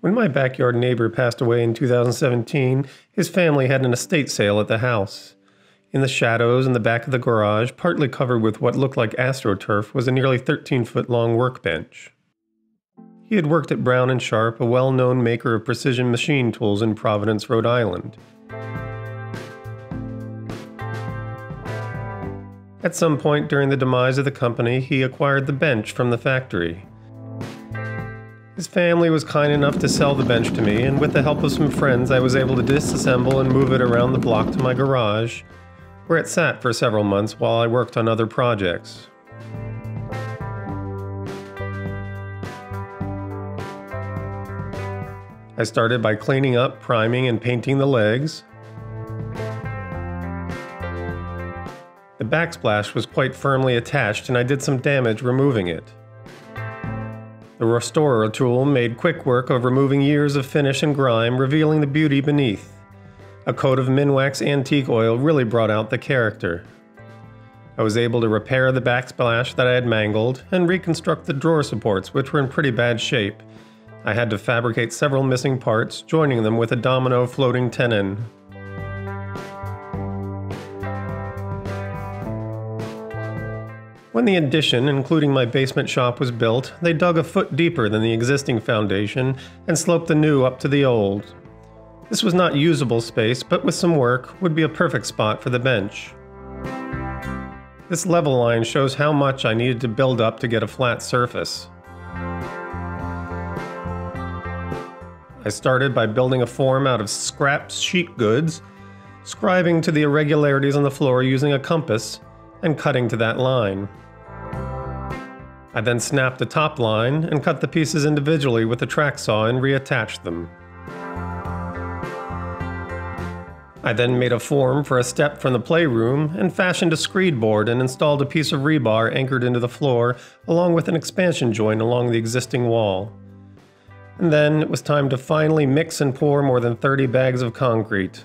When my backyard neighbor passed away in 2017, his family had an estate sale at the house. In the shadows in the back of the garage, partly covered with what looked like astroturf, was a nearly 13 foot long workbench. He had worked at Brown and Sharpe, a well known maker of precision machine tools in Providence, Rhode Island. At some point during the demise of the company, he acquired the bench from the factory. His family was kind enough to sell the bench to me, and with the help of some friends, I was able to disassemble and move it around the block to my garage, where it sat for several months while I worked on other projects. I started by cleaning up, priming, and painting the legs. The backsplash was quite firmly attached and I did some damage removing it. The restorer tool made quick work of removing years of finish and grime, revealing the beauty beneath. A coat of Minwax antique oil really brought out the character. I was able to repair the backsplash that I had mangled and reconstruct the drawer supports, which were in pretty bad shape. I had to fabricate several missing parts, joining them with a domino floating tenon. When the addition, including my basement shop, was built, they dug a foot deeper than the existing foundation and sloped the new up to the old. This was not usable space, but with some work, would be a perfect spot for the bench. This level line shows how much I needed to build up to get a flat surface. I started by building a form out of scrap sheet goods, scribing to the irregularities on the floor using a compass, and cutting to that line. I then snapped the top line and cut the pieces individually with a track saw and reattached them. I then made a form for a step from the playroom and fashioned a screed board and installed a piece of rebar anchored into the floor along with an expansion joint along the existing wall. And then it was time to finally mix and pour more than 30 bags of concrete.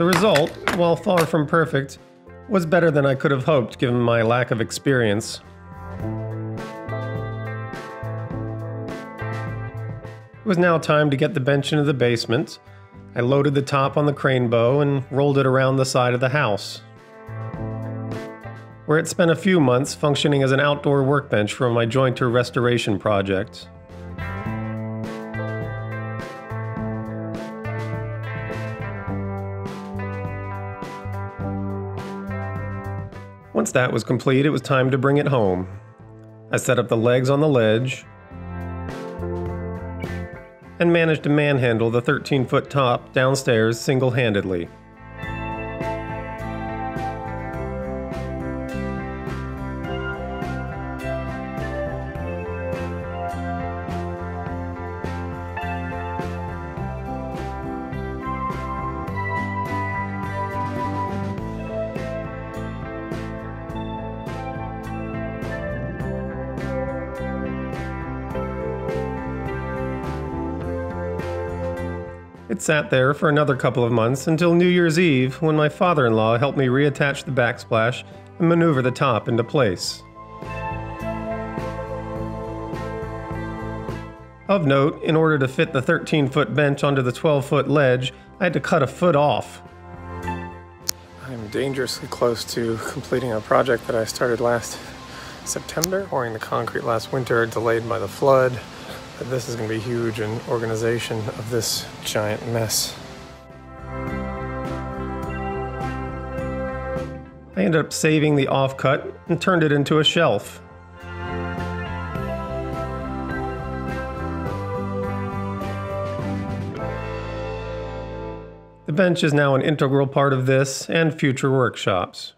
The result, while far from perfect, was better than I could have hoped given my lack of experience. It was now time to get the bench into the basement. I loaded the top on the crane bow and rolled it around the side of the house, where it spent a few months functioning as an outdoor workbench for my jointer restoration project. Once that was complete, it was time to bring it home. I set up the legs on the ledge and managed to manhandle the 13 foot top downstairs single handedly. It sat there for another couple of months until New Year's Eve when my father in law helped me reattach the backsplash and maneuver the top into place. Of note, in order to fit the 13 foot bench onto the 12 foot ledge, I had to cut a foot off. I'm dangerously close to completing a project that I started last September. Pouring the concrete last winter, delayed by the flood. This is going to be huge in organization of this giant mess. I ended up saving the offcut and turned it into a shelf. The bench is now an integral part of this and future workshops.